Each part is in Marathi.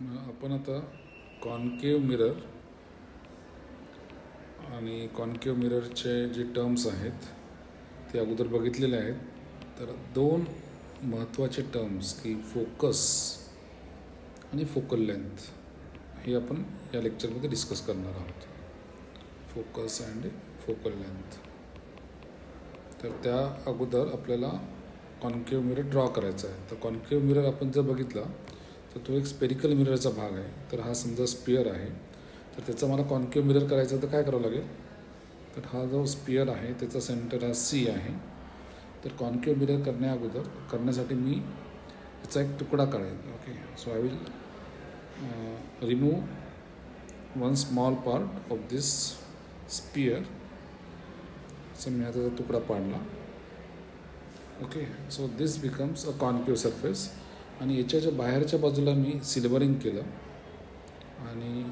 आपण आता कॉन्केव मिरर आणि कॉन्केव मिररचे जे टर्म्स आहेत ते अगोदर बघितलेले आहेत. तर दोन महत्त्वाचे टर्म्स की फोकस आणि फोकल लेंथ हे आपण या लेक्चरमध्ये डिस्कस करणार आहोत. फोकस अँड फोकल लेंथ तर त्या अगोदर आपल्याला कॉन्केव मिरर ड्रॉ करायचा आहे. तर कॉन्केव मिरर आपण जर बघितला तर तो एक स्पेरिकल मिररचा भाग आहे. तर हा समजा स्पियर आहे. तर त्याचा मला कॉन्केव मिरर करायचा तर काय करावं लागेल? तर हा जो स्पियर आहे त्याचा सेंटर हा सी आहे. तर कॉन्केव मिरर करण्या अगोदर करण्यासाठी मी याचा एक तुकडा काढेल okay so I will remove one small part of this sphere so मी आता तुकडा पाडला. Okay so this becomes a concave surface आणि याच्याच्या बाहेरच्या बाजूला मी सिल्वरिंग केलं आणि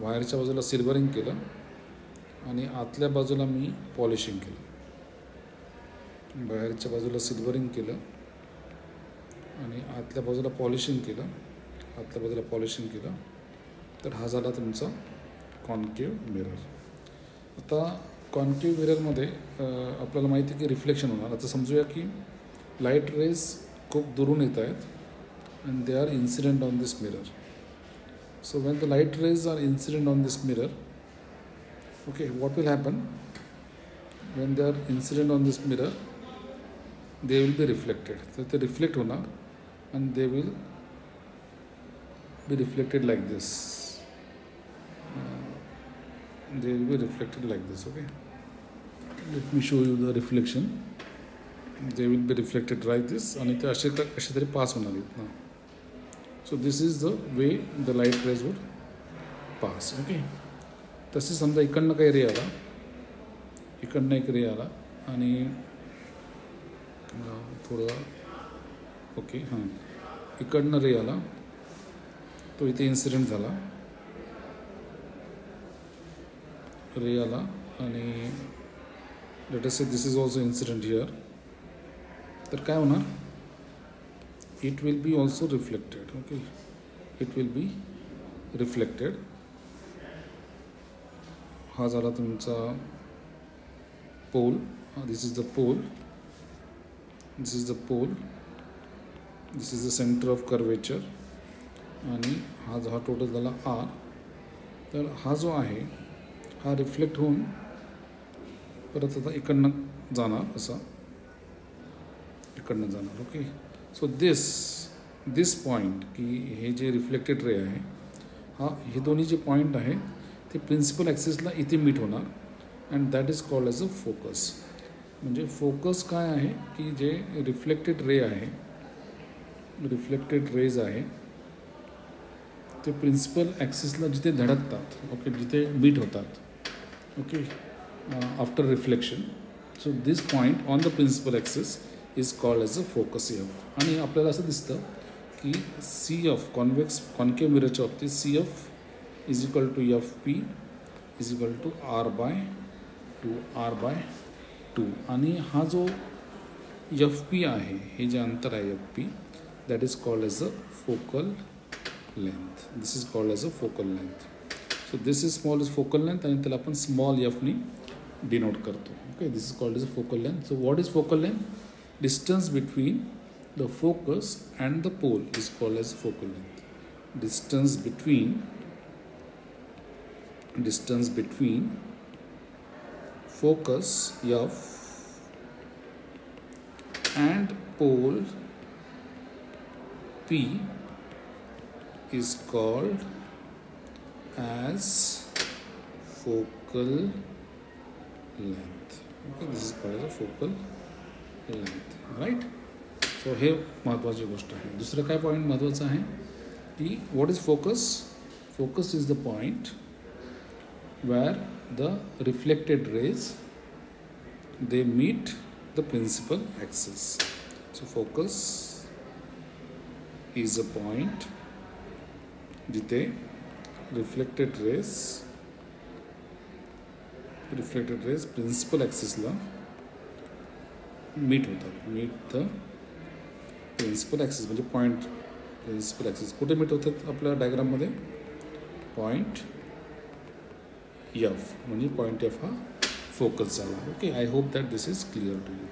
बाहेरच्या बाजूला सिल्वरिंग केलं आणि आतल्या बाजूला मी पॉलिशिंग केलं. बाहेरच्या बाजूला सिल्वरिंग केलं आणि आतल्या बाजूला पॉलिशिंग केलं आतल्या बाजूला पॉलिशिंग केलं तर हा झाला तुमचा कॉन्केव मिरर. आता कॉन्केव मिररमध्ये आपल्याला माहिती आहे की रिफ्लेक्शन होणार. आता समजूया की लाईट रेज खूप दुरून येत आहेत and they are incident on this mirror so when the light rays are incident on this mirror okay what will happen when they are incident on this mirror they will be reflected so they reflect honar and they will be reflected like this uh, they will be reflected like this okay let me show you the reflection They will be reflected like this. आणि ते असे कसे तरी पास होणार आहेत ना so this is the way the light rays would pass okay तसे समजा इकडनं काही रे आला. इकडनं एक रे आला. आणि थोडं ओके हां. इकडनं रे आला. तो इथे इन्सिडेंट झाला. रे आला. आणि let say this is also incident here तर काय होणार? It will be also reflected okay it will be reflected हा झाला तुमचा pole this is the pole this is the pole this is the centre of curvature आणि हा जो हा टोटल झाला आर तर हा जो आहे हा रिफ्लेक्ट होऊन परत आता इकडनं जाणार असा. इकडनं जाणार okay so this this point की हे जे रिफ्लेक्टेड रे आहे हा, हे दोन्ही जे पॉईंट आहे ते प्रिन्सिपल ॲक्सिसला इथे मीट होणार and that is called as a focus म्हणजे फोकस काय आहे की जे रिफ्लेक्टेड रे आहे रिफ्लेक्टेड रेज आहे ते प्रिन्सिपल ॲक्सिसला जिथे धडकतात ओके जिथे मीट होतात okay after reflection so this point on the principal axis is called as a focus F आणि आपल्याला असं दिसतं की सी एफ कॉन्वेक्स कॉन्केव मिररच्या बाबतीत C F is equal to F P is equal to R by two R by two आणि हा जो एफ पी आहे हे जे अंतर आहे F P that is called as a focal length this is called as a focal length so this is small is focal length आणि त्याला आपण स्मॉल एफनी डिनोट करतो. Okay this is called is a focal length so what is focal length distance between the focus and the pole is called as focal length. Distance between distance between focus f and pole p is called as focal length. Okay this is called as a focal light right so हे महत्त्वाची गोष्ट आहे. दुसरं काय पॉईंट महत्त्वाचं आहे? की what is focus focus is the point where the reflected rays they meet the principal axis. So focus is a point जिथे reflected rays reflected rays principal ॲक्सेसला meet होतात मीट द प्रिन्सिपल ॲक्सिस म्हणजे पॉईंट प्रिन्सिपल ॲक्सिस कुठे मीट होतात आपल्या डायग्राममध्ये पॉईंट यफ म्हणजे पॉईंट एफ हा फोकस झाला. Okay I hope that this is clear to you